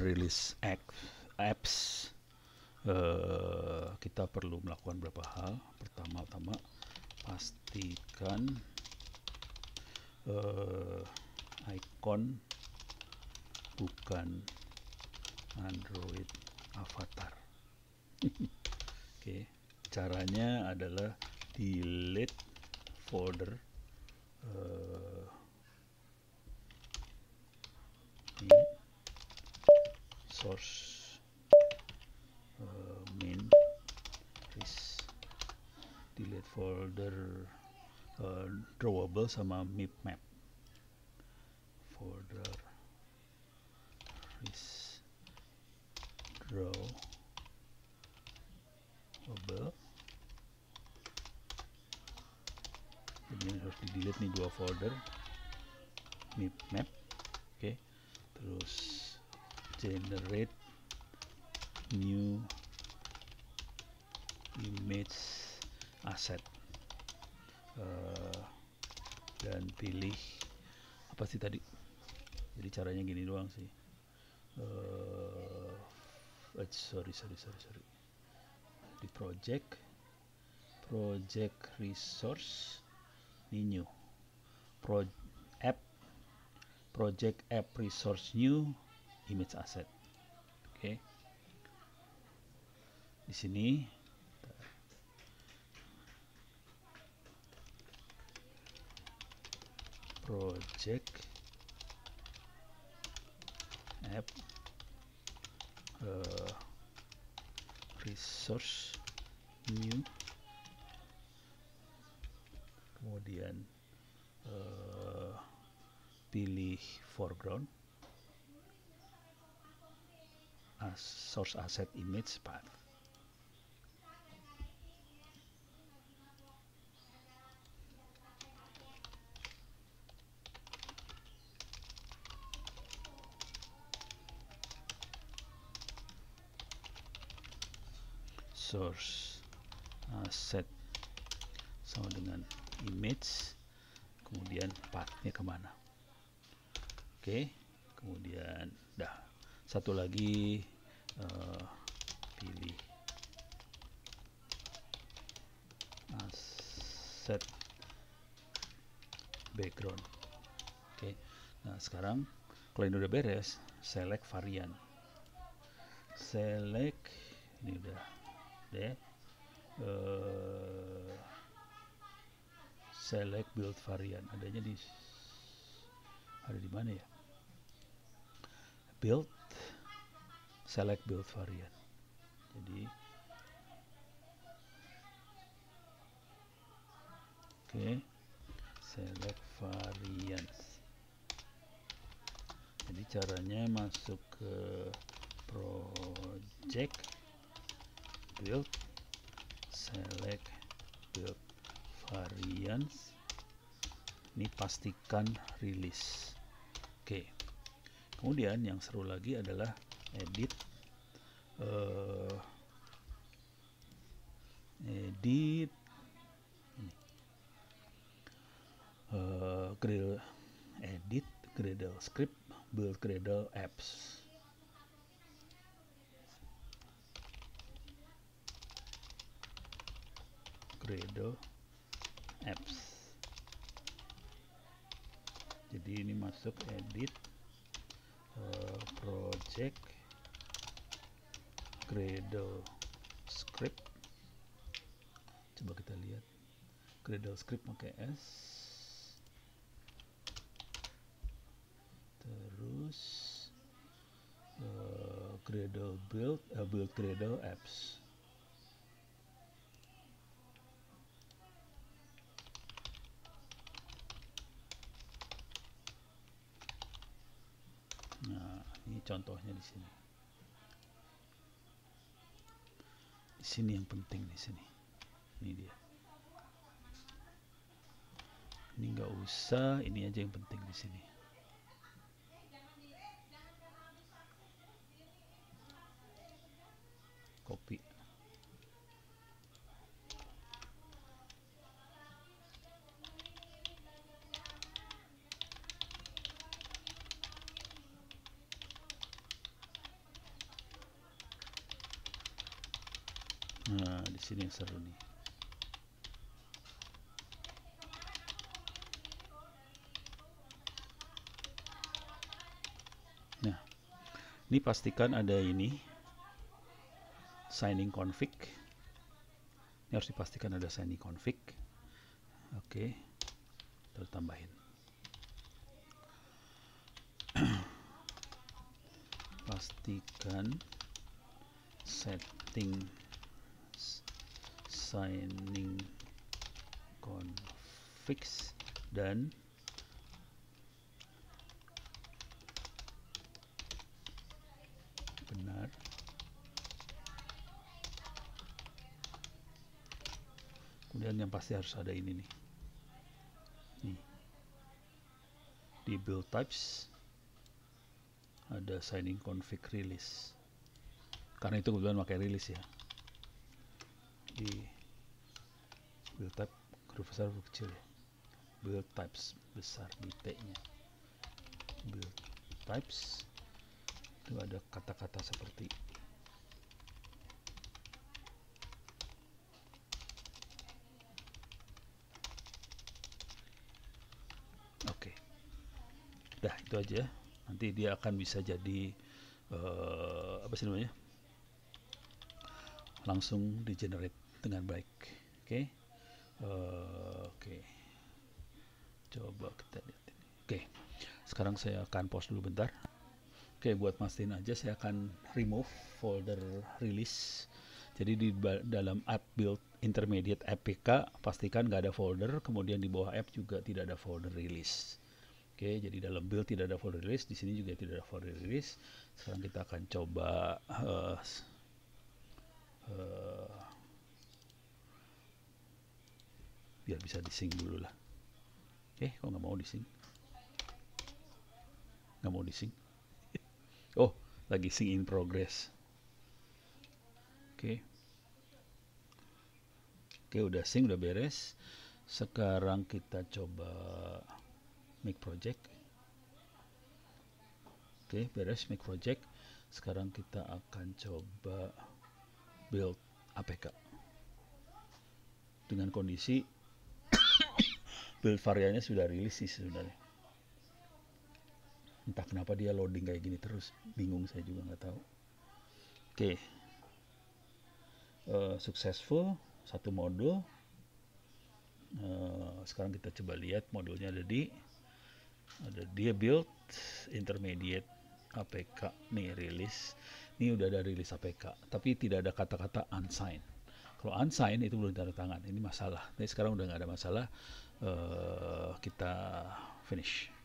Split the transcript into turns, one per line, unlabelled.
release apps uh, kita perlu melakukan beberapa hal pertama-tama pastikan uh, icon bukan Android avatar oke okay. caranya adalah delete folder uh, source uh, main ris delete folder. Uh, drawable sama map map. Folder. Ris drawable. Jadi harus di delete nih dua folder. Map map. Oke. Okay. terus generate new image asset. Uh, dan pilih apa sih tadi? Jadi caranya gini doang sih. Uh, sorry sorry sorry sorry. Di project project resource ini new. Pro app project app resource new image asset. Oke. Di sini project app uh, resource new kemudian uh, pilih foreground source asset image path. source asset sama dengan image kemudian pathnya ke mana oke okay. kemudian dah satu lagi uh, pilih set background. Oke okay. nah sekarang kalau ini udah beres select varian. Select ini udah deh. Uh, select build varian. Adanya di ada di mana ya? Build select build variant. Jadi oke okay, select variants. Jadi caranya masuk ke project build select build variants. Ini pastikan rilis. Oke. Okay. kemudian yang seru lagi adalah edit. Uh, edit. Uh, Gradle edit Gradle script build Gradle apps. Gradle apps. Jadi ini masuk edit uh, project Gradle script. Coba kita lihat. Gradle script pakai S. Terus uh, Gradle build uh, build Gradle apps. Nah ini contohnya di sini sini yang penting di sini. Ini dia. Ini nggak usah ini aja yang penting di sini di sini yang seru nih. Nah ini pastikan ada ini signing config. Ini harus dipastikan ada signing config. Oke terus tambahin. Pastikan setting signing config dan benar. Kemudian yang pasti harus ada ini nih. Nih. Di build types ada signing config release. Karena itu kebetulan pakai release ya. Di build type huruf besar huruf kecil? Ya build types besar di T nya build types itu ada kata-kata seperti oke. Dah itu aja. Nanti dia akan bisa jadi uh, apa sih namanya? Langsung di generate dengan baik. Oke? okay? Oke okay. coba kita lihat ini oke okay. sekarang saya akan pause dulu bentar oke okay, buat mastiin aja saya akan remove folder release jadi di dalam app build intermediate apk pastikan nggak ada folder kemudian di bawah app juga tidak ada folder release Oke, jadi dalam build tidak ada folder release, di sini juga tidak ada folder release. Sekarang kita akan coba uh, uh, biar bisa dising dulu lah. Eh, kok nggak mau dising? Nggak mau dising? oh, lagi sing in progress. Oke. Oke, udah sing, udah beres. Sekarang kita coba make project oke beres make project sekarang kita akan coba build APK dengan kondisi build variannya sudah rilis sih sebenarnya. Entah kenapa dia loading kayak gini terus bingung saya juga nggak tahu. Oke. Okay. uh, successful satu modul. Uh, sekarang kita coba lihat modulnya ada di ada dia build intermediate APK nih rilis. Ini udah ada rilis APK tapi tidak ada kata-kata unsigned. Kalau unsigned itu belum tanda tangan ini masalah. Tapi sekarang udah nggak ada masalah uh, kita finish